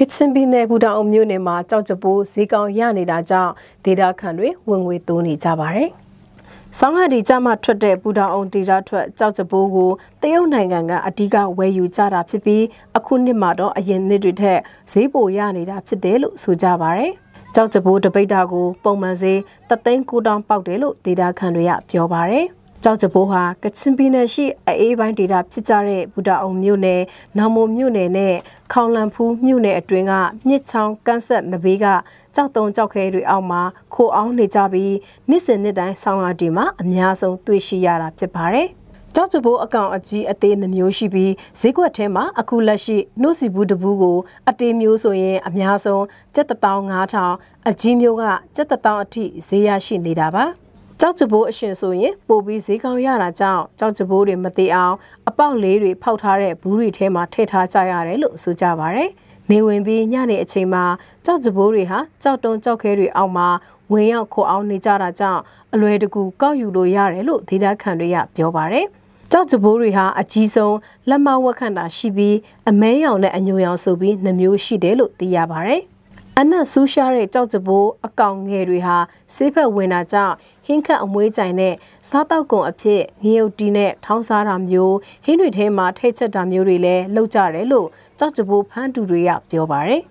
ကချင်ပြည်နယ်ဘူတာအုံမြို့နယ်မှာကြောက်ကြပိုးဈေးကောင်းရနေတာကြောင့်ဒေတာခန်တွေဝင်ငွေတိုးနေကြပါတယ်။ဆောင်းဟဒီကြမှာထွက်တဲ့ဘူတာအုံဒေတာထွက်ကြောက်ကြပိုးကိုတရုတ်နိုင်ငံကအဓိကဝယ်ယူကြတာဖြစ်ပြီးအခုနှစ်မှာတော့အရင်နှစ်တွေထက်ဈေးပိုရနေတာဖြစ်တယ်လို့ဆိုကြပါတယ်။ကြောက်ကြပိုးတပိတ်တာကိုပုံမှန်ဈေး3သိန်း9တောင်ပေါက်တယ်လို့ဒေတာခန်တွေကပြောပါတယ်။ ကြောက်ကြပိုးဟာကချင်ပြည်နယ်ရှိအေးပိုင်းဒေတာဖြစ်ကြတဲ့ဘူတာအောင်မြို့နယ်၊နောင်မုံမြို့နယ်နဲ့ခေါင်လန်ဖူးမြို့နယ်အတွင်းကမြစ်ချောင်းကန်းဆက်နဘေးကကြောက်တုံကြောက်ခဲတွေအောက်မှာခိုအောင်နေကြပြီးနှစ်စဉ်နှစ်တိုင်းဆောင်းရာဒီမှာအများဆုံးတွေ့ရှိရတာဖြစ်ပါတယ်။ကြောက်ကြပိုးအကောင်အကြီးအသေးနှမျိုးရှိပြီးဈေးကွက်ထဲမှာအခုလက်ရှိနှုတ်စီဘူးတဘူးကိုအတေးမျိုးဆိုရင်အများဆုံး7500အကြီးမျိုးက7000အထိဈေးရရှိနေတာပါ။ ကြောက်ကြပိုးအရှင်ဆိုရင်ပို့ပြီးဈေးကောင်းရတာကြောင့်ကြောက်ကြပိုးတွေမသေးအောင်အပေါက်လေးတွေဖောက်ထားတဲ့ဘူးတွေထဲမှာထည့်ထားကြရတယ်လို့ဆိုကြပါဗျ။နေဝင်ပြီးညနေအချိန်မှာကြောက်ကြပိုးတွေဟာကြောက်တုံးကြောက်ခဲတွေအောက်မှာဝင်ရောက်ခေါ်အောင်နေကြတာကြောင့်အလွယ်တကူကောက်ယူလို့ရတယ်လို့ဒေတာခန်တွေကပြောပါဗျ။ကြောက်ကြပိုးတွေဟာအကြီးဆုံးလက်မဝက်ခန့်တာရှိပြီးအမဲရောင်နဲ့အညိုရောင်ဆိုပြီးနှမျိုးရှိတယ်လို့သိရပါတယ်။ အနက်ဆူးရှားတဲ့ကြောက်ကြပိုးအကောင်ငယ်တွေဟာဆေးဖက်ဝင်တာကြောင့်ဟင်းခတ်အမွေးကြိုင်နဲ့စားတောက်ကုန်အဖြစ်ငရုတ်တီနဲ့ထောင်းစားတာမျိုးဟင်းတွေထဲမှာထိတ်ချက်တာမျိုးတွေလည်းလုပ်ကြတယ်လို့ကြောက်ကြပိုးဖန်းသူတွေကပြောပါတယ်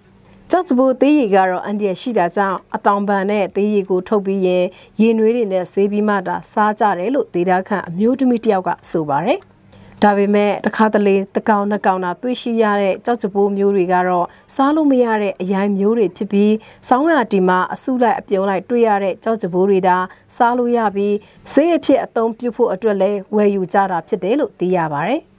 ကြောက်ကြပိုးသေးရည်ကတော့အန်ဒီရရှိတာကြောင့်အတောင်ပံနဲ့သေးရည်ကိုထုတ်ပြီးရင်ရေနွေးတွေနဲ့ဆေးပြီးမှတာစားကြတယ်လို့ဒေတာခန့်အမျိုးသမီးတယောက်ကဆိုပါတယ်။ ဒါပေမဲ့တခါတလေတကောင်နှစ်ကောင်တာတွေ့ရှိရတဲ့ကြောက်ကြပိုးမျိုးတွေကတော့စားလို့မရတဲ့အရိုင်းမျိုးတွေဖြစ်ပြီးစောင်းရတီမှာအစုလိုက်အပြုံးလိုက်တွေ့ရတဲ့ကြောက်ကြပိုးတွေဒါစားလို့ရပြီးဈေးအဖြစ်အသုံးပြုဖို့အတွက်လည်းဝယ်ယူကြတာဖြစ်တယ်လို့သိရပါတယ်။